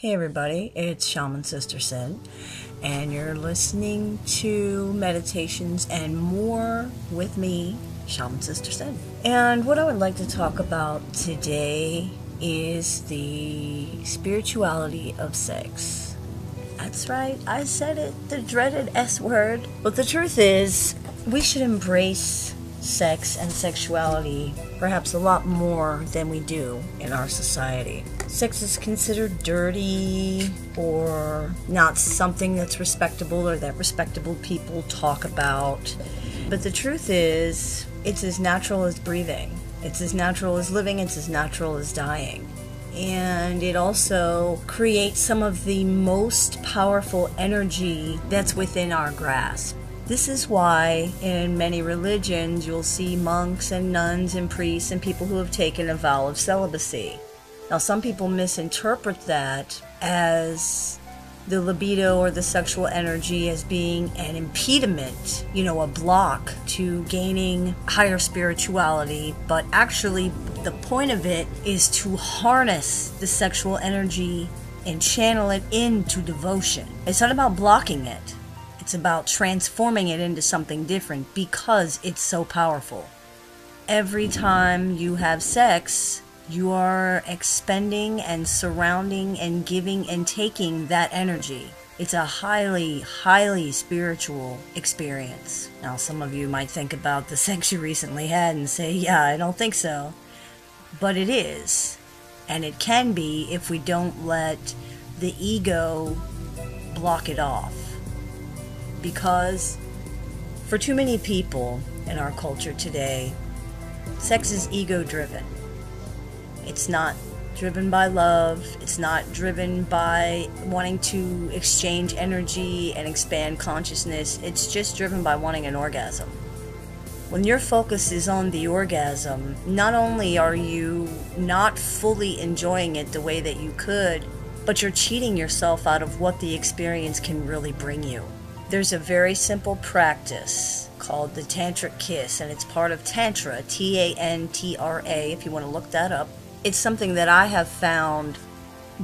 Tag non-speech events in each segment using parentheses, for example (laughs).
Hey everybody, it's Shaman Sister Sin, and you're listening to meditations and more with me, Shaman Sister Sin. And what I would like to talk about today is the spirituality of sex. That's right, I said it, the dreaded S word. But the truth is, we should embrace sex and sexuality perhaps a lot more than we do in our society. Sex is considered dirty or not something that's respectable or that respectable people talk about. But the truth is, it's as natural as breathing. It's as natural as living, it's as natural as dying. And it also creates some of the most powerful energy that's within our grasp. This is why in many religions you'll see monks and nuns and priests and people who have taken a vow of celibacy. Now, some people misinterpret that as the libido or the sexual energy as being an impediment, you know, a block to gaining higher spirituality, but actually, the point of it is to harness the sexual energy and channel it into devotion. It's not about blocking it. It's about transforming it into something different because it's so powerful. Every time you have sex, you are expending and surrounding and giving and taking that energy. It's a highly, highly spiritual experience. Now, some of you might think about the (laughs) sex you recently had and say, yeah, I don't think so. But it is. And it can be if we don't let the ego block it off because for too many people in our culture today, sex is ego driven. It's not driven by love, it's not driven by wanting to exchange energy and expand consciousness, it's just driven by wanting an orgasm. When your focus is on the orgasm, not only are you not fully enjoying it the way that you could, but you're cheating yourself out of what the experience can really bring you. There's a very simple practice called the Tantric Kiss, and it's part of Tantra, T A N T R A, if you want to look that up. It's something that I have found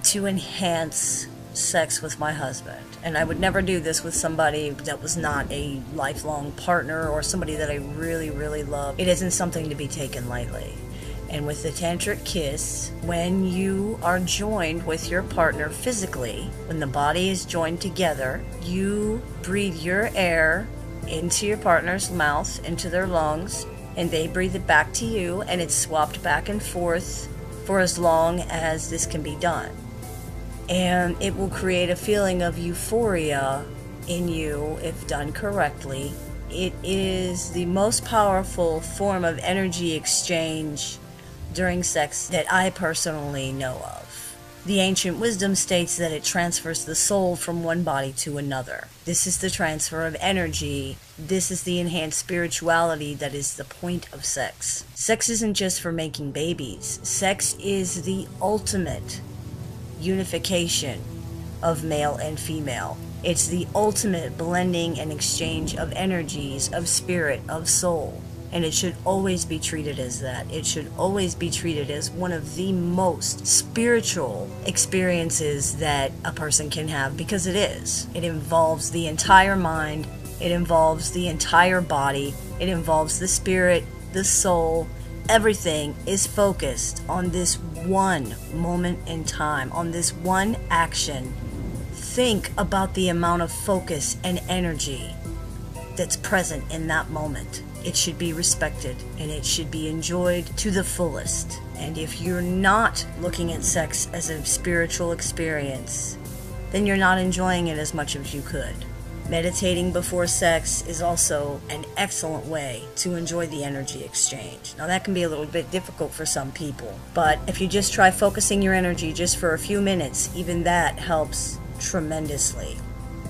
to enhance sex with my husband. And I would never do this with somebody that was not a lifelong partner or somebody that I really, really love. It isn't something to be taken lightly. And with the Tantric Kiss, when you are joined with your partner physically, when the body is joined together, you breathe your air into your partner's mouth, into their lungs, and they breathe it back to you, and it's swapped back and forth for as long as this can be done. And it will create a feeling of euphoria in you if done correctly. It is the most powerful form of energy exchange during sex that I personally know of. The ancient wisdom states that it transfers the soul from one body to another. This is the transfer of energy. This is the enhanced spirituality that is the point of sex. Sex isn't just for making babies, sex is the ultimate unification of male and female. It's the ultimate blending and exchange of energies, of spirit, of soul and it should always be treated as that. It should always be treated as one of the most spiritual experiences that a person can have because it is. It involves the entire mind, it involves the entire body, it involves the spirit, the soul. Everything is focused on this one moment in time, on this one action. Think about the amount of focus and energy that's present in that moment. It should be respected and it should be enjoyed to the fullest. And if you're not looking at sex as a spiritual experience, then you're not enjoying it as much as you could. Meditating before sex is also an excellent way to enjoy the energy exchange. Now, that can be a little bit difficult for some people, but if you just try focusing your energy just for a few minutes, even that helps tremendously.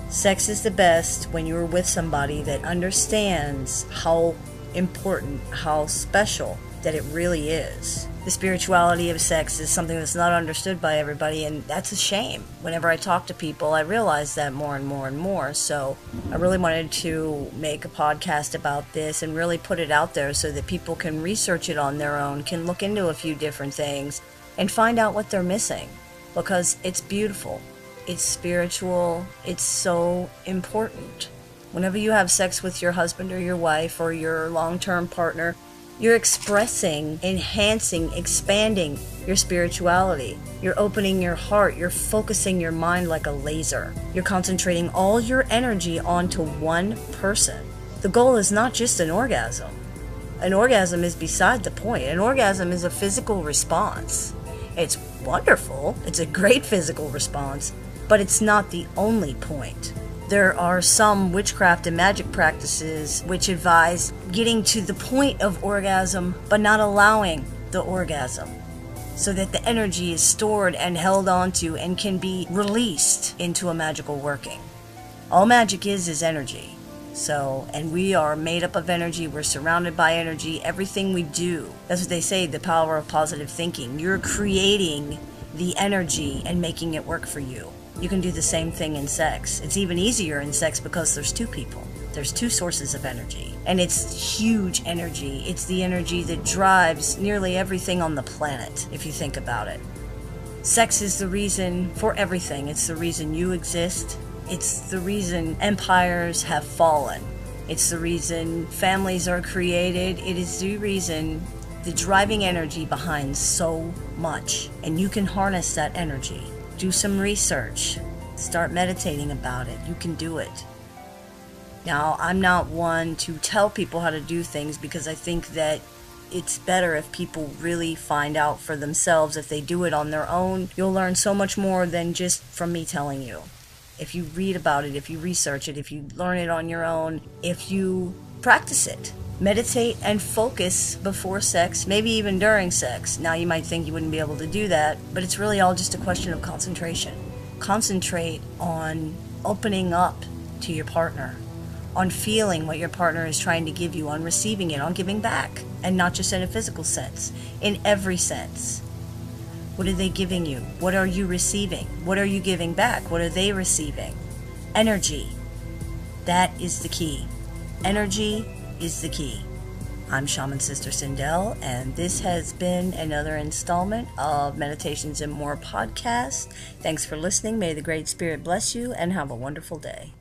Sex is the best when you're with somebody that understands how important, how special that it really is. The spirituality of sex is something that's not understood by everybody, and that's a shame. Whenever I talk to people, I realize that more and more and more. So, I really wanted to make a podcast about this and really put it out there so that people can research it on their own, can look into a few different things, and find out what they're missing. because it's beautiful, it's spiritual, it's so important. Whenever you have sex with your husband or your wife or your long term partner, you're expressing, enhancing, expanding your spirituality. You're opening your heart. You're focusing your mind like a laser. You're concentrating all your energy onto one person. The goal is not just an orgasm. An orgasm is beside the point. An orgasm is a physical response. It's wonderful, it's a great physical response, but it's not the only point. There are some witchcraft and magic practices which advise getting to the point of orgasm but not allowing the orgasm so that the energy is stored and held onto and can be released into a magical working. All magic is is energy. So, and we are made up of energy, we're surrounded by energy, everything we do. That's what they say the power of positive thinking. You're creating the energy and making it work for you. You can do the same thing in sex. It's even easier in sex because there's two people. There's two sources of energy. And it's huge energy. It's the energy that drives nearly everything on the planet, if you think about it. Sex is the reason for everything. It's the reason you exist. It's the reason empires have fallen. It's the reason families are created. It is the reason the driving energy behind so much. And you can harness that energy do some research, start meditating about it. You can do it. Now, I'm not one to tell people how to do things because I think that it's better if people really find out for themselves. If they do it on their own, you'll learn so much more than just from me telling you. If you read about it, if you research it, if you learn it on your own, if you practice it, meditate and focus before sex, maybe even during sex. Now, you might think you wouldn't be able to do that, but it's really all just a question of concentration. Concentrate on opening up to your partner, on feeling what your partner is trying to give you, on receiving it, on giving back, and not just in a physical sense, in every sense. What are they giving you? What are you receiving? What are you giving back? What are they receiving? Energy. That is the key. Energy is the key. I'm Shaman Sister Sindel, and this has been another installment of Meditations and More podcast. Thanks for listening. May the Great Spirit bless you, and have a wonderful day.